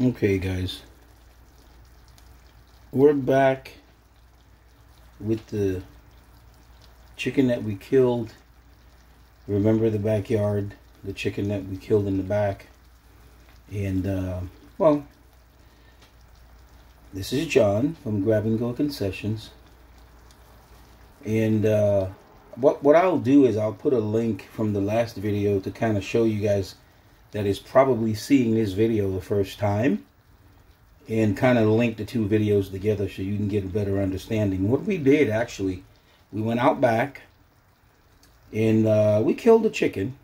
Okay, guys. We're back with the chicken that we killed. Remember the backyard? The chicken that we killed in the back. And, uh, well, this is John from Grab and Go Concessions. And, uh, what, what I'll do is I'll put a link from the last video to kind of show you guys that is probably seeing this video the first time and kind of link the two videos together so you can get a better understanding. What we did actually, we went out back and uh, we killed a chicken.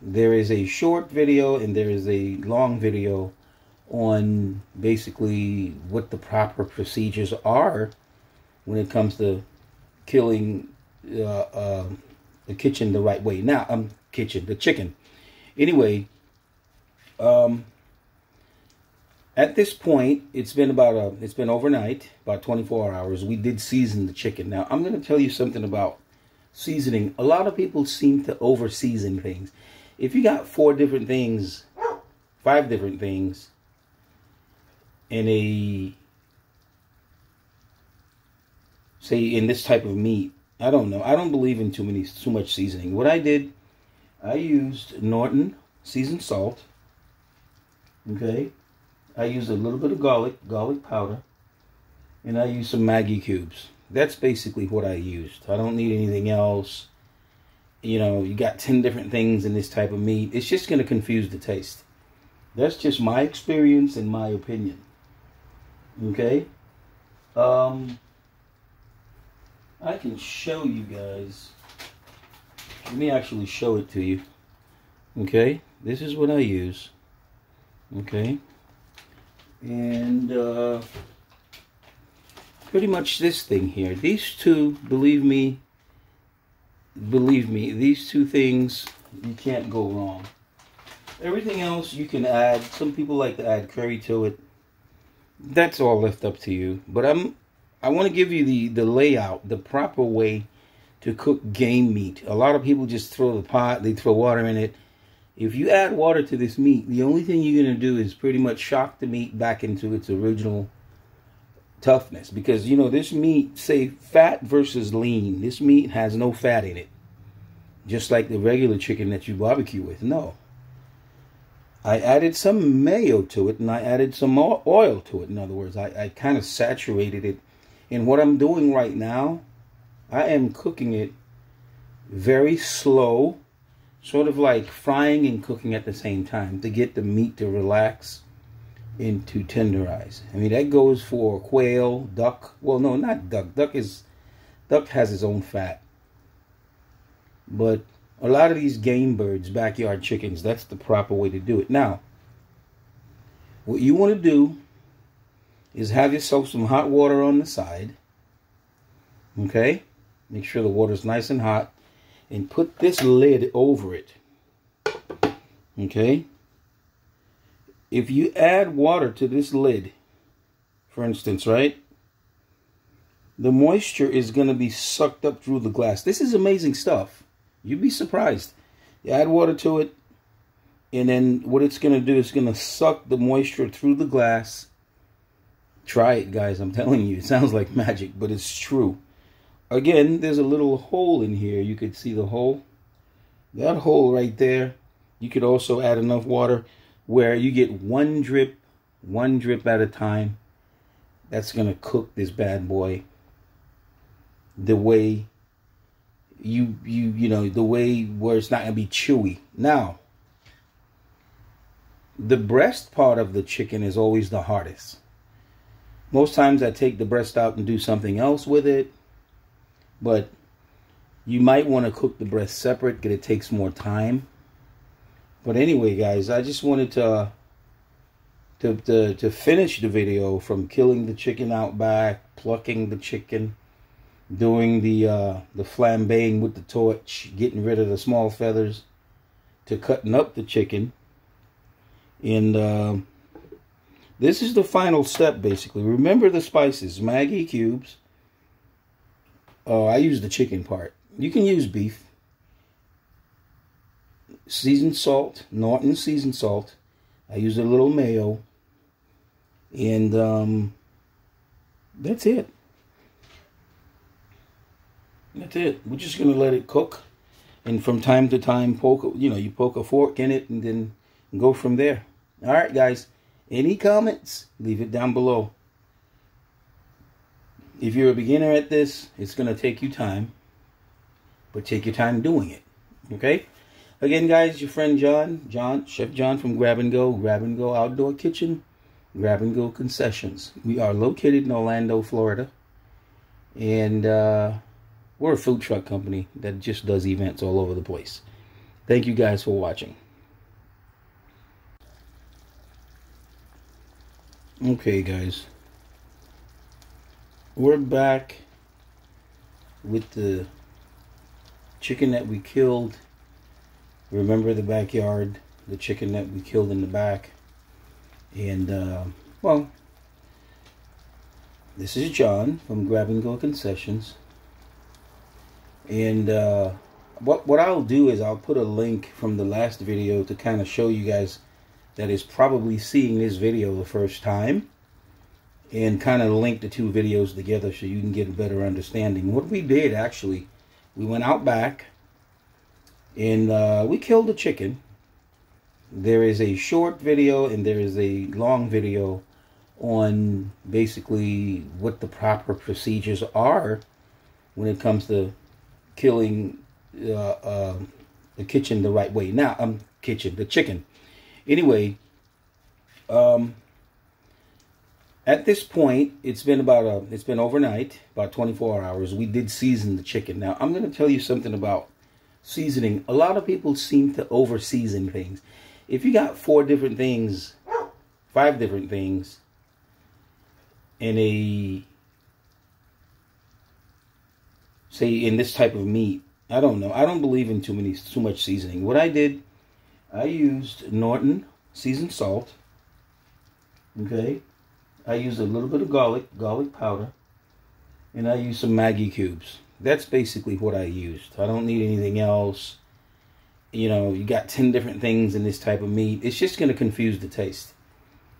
There is a short video and there is a long video on basically what the proper procedures are when it comes to killing uh, uh, the kitchen the right way. Now, um, kitchen, the chicken anyway, um, at this point, it's been about a, it's been overnight, about 24 hours. We did season the chicken. Now, I'm going to tell you something about seasoning. A lot of people seem to over season things. If you got four different things, five different things, in a, say, in this type of meat, I don't know. I don't believe in too many, too much seasoning. What I did I used Morton seasoned salt. Okay. I used a little bit of garlic, garlic powder. And I used some Maggi cubes. That's basically what I used. I don't need anything else. You know, you got 10 different things in this type of meat. It's just going to confuse the taste. That's just my experience and my opinion. Okay? Um, I can show you guys let me actually show it to you. Okay, this is what I use. Okay, and uh, pretty much this thing here. These two, believe me, believe me, these two things you can't go wrong. Everything else you can add. Some people like to add curry to it. That's all left up to you. But I'm I want to give you the the layout, the proper way to cook game meat. A lot of people just throw the pot, they throw water in it. If you add water to this meat, the only thing you're going to do is pretty much shock the meat back into its original toughness. Because, you know, this meat, say fat versus lean, this meat has no fat in it. Just like the regular chicken that you barbecue with. No. I added some mayo to it and I added some more oil to it. In other words, I, I kind of saturated it. And what I'm doing right now I am cooking it very slow, sort of like frying and cooking at the same time to get the meat to relax and to tenderize. I mean, that goes for quail, duck. Well, no, not duck. Duck is duck has its own fat. But a lot of these game birds, backyard chickens, that's the proper way to do it. Now, what you want to do is have yourself some hot water on the side. Okay? Make sure the water is nice and hot. And put this lid over it. Okay? If you add water to this lid, for instance, right? The moisture is going to be sucked up through the glass. This is amazing stuff. You'd be surprised. You add water to it, and then what it's going to do is going to suck the moisture through the glass. Try it, guys. I'm telling you. It sounds like magic, but it's true. Again, there's a little hole in here. You could see the hole. That hole right there. You could also add enough water where you get one drip, one drip at a time. That's going to cook this bad boy the way you you you know the way where it's not going to be chewy. Now, the breast part of the chicken is always the hardest. Most times I take the breast out and do something else with it but you might want to cook the breast separate because it takes more time. But anyway, guys, I just wanted to, to to to finish the video from killing the chicken out back, plucking the chicken, doing the uh, the flambeing with the torch, getting rid of the small feathers, to cutting up the chicken. And uh, this is the final step, basically. Remember the spices: Maggi cubes, Oh, I use the chicken part. You can use beef. Seasoned salt, Morton seasoned salt. I use a little mayo. And um, that's it. That's it. We're just going to let it cook. And from time to time, poke, you know, you poke a fork in it and then go from there. All right, guys. Any comments? Leave it down below. If you're a beginner at this, it's going to take you time. But take your time doing it. Okay? Again, guys, your friend John, John, Chef John from Grab and Go, Grab and Go Outdoor Kitchen, Grab and Go Concessions. We are located in Orlando, Florida. And uh, we're a food truck company that just does events all over the place. Thank you guys for watching. Okay, guys. We're back with the chicken that we killed remember the backyard, the chicken that we killed in the back. And, uh, well, this is John from Grab and Go Concessions. And uh, what, what I'll do is I'll put a link from the last video to kind of show you guys that is probably seeing this video the first time. And kind of link the two videos together so you can get a better understanding. What we did actually, we went out back and uh, we killed a chicken. There is a short video and there is a long video on basically what the proper procedures are when it comes to killing uh, uh, the kitchen the right way. Now, um, kitchen, the chicken. Anyway, um, at this point, it's been about a, it's been overnight, about 24 hours. We did season the chicken. Now, I'm going to tell you something about seasoning. A lot of people seem to over season things. If you got four different things, five different things, in a say in this type of meat, I don't know. I don't believe in too many too much seasoning. What I did, I used Morton seasoned salt. Okay, I used a little bit of garlic, garlic powder, and I used some Maggi cubes that's basically what I used. I don't need anything else. You know, you got 10 different things in this type of meat. It's just going to confuse the taste.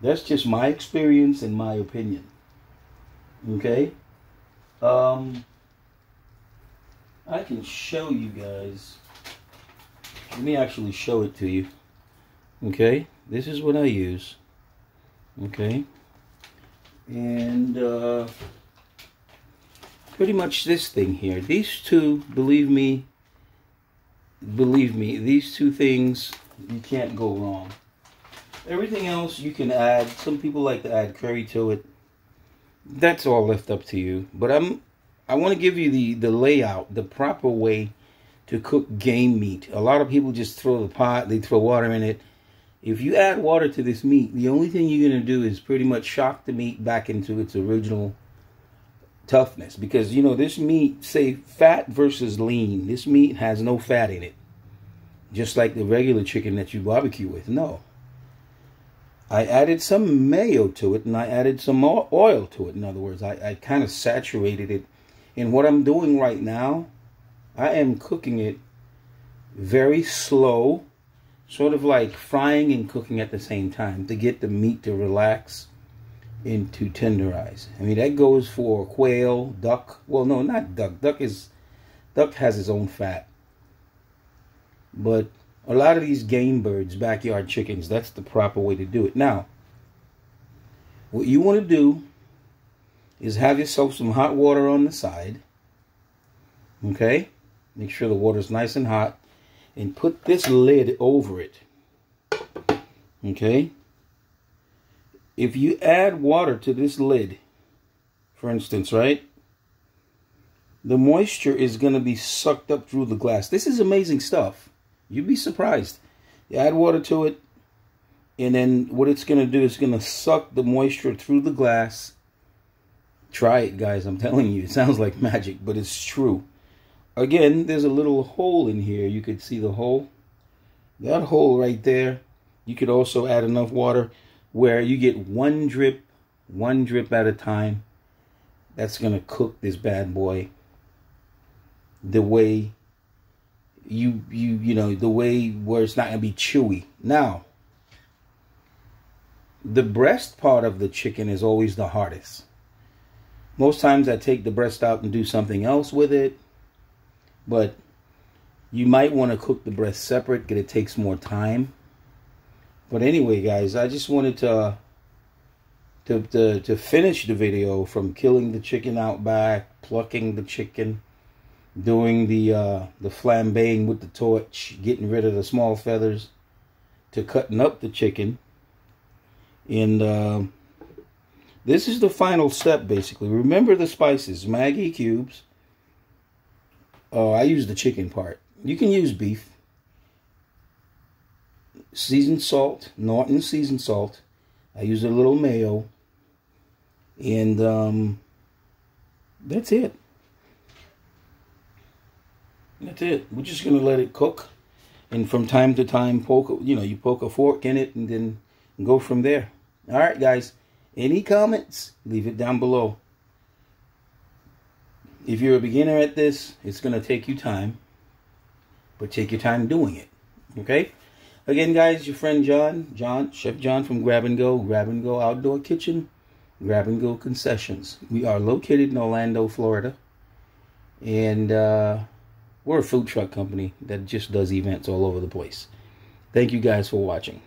That's just my experience and my opinion. Okay? Um, I can show you guys. Let me actually show it to you. Okay? This is what I use. Okay? And, uh, pretty much this thing here. These two, believe me, believe me, these two things, you can't go wrong. Everything else you can add. Some people like to add curry to it. That's all left up to you. But I'm, I want to give you the, the layout, the proper way to cook game meat. A lot of people just throw the pot, they throw water in it. If you add water to this meat, the only thing you're going to do is pretty much shock the meat back into its original toughness. Because you know this meat say fat versus lean. This meat has no fat in it. Just like the regular chicken that you barbecue with. No. I added some mayo to it and I added some more oil to it. In other words I, I kind of saturated it. And what I'm doing right now I am cooking it very slow sort of like frying and cooking at the same time to get the meat to relax into tenderize. I mean, that goes for quail, duck. Well, no, not duck. Duck is duck has its own fat. But a lot of these game birds, backyard chickens, that's the proper way to do it. Now, what you want to do is have yourself some hot water on the side. Okay? Make sure the water's nice and hot. And put this lid over it. Okay? if you add water to this lid, for instance, right? The moisture is going to be sucked up through the glass. This is amazing stuff. You'd be surprised. You add water to it, and then what it's going to do is going to suck the moisture through the glass. Try it, guys. I'm telling you. It sounds like magic, but it's true. Again, there's a little hole in here. You could see the hole. That hole right there. You could also add enough water where you get one drip, one drip at a time. That's going to cook this bad boy the way you you you know the way where it's not going to be chewy. Now, the breast part of the chicken is always the hardest. Most times I take the breast out and do something else with it, but you might want to cook the breast separate because it takes more time. But anyway, guys, I just wanted to, to to to finish the video from killing the chicken out back, plucking the chicken, doing the uh, the flambeing with the torch, getting rid of the small feathers, to cutting up the chicken. And uh, this is the final step, basically. Remember the spices, Maggi cubes. Oh, I use the chicken part. You can use beef. Seasoned salt, Morton seasoned salt. I use a little mayo. And um, that's it. That's it. We're just going to let it cook. And from time to time, poke, you know, you poke a fork in it and then go from there. All right, guys. Any comments? Leave it down below. If you're a beginner at this, it's going to take you time but take your time doing it. Okay? Again, guys, your friend John, John, Chef John from Grab and Go, Grab and Go Outdoor Kitchen, Grab and Go Concessions. We are located in Orlando, Florida. And uh, we're a food truck company that just does events all over the place. Thank you guys for watching.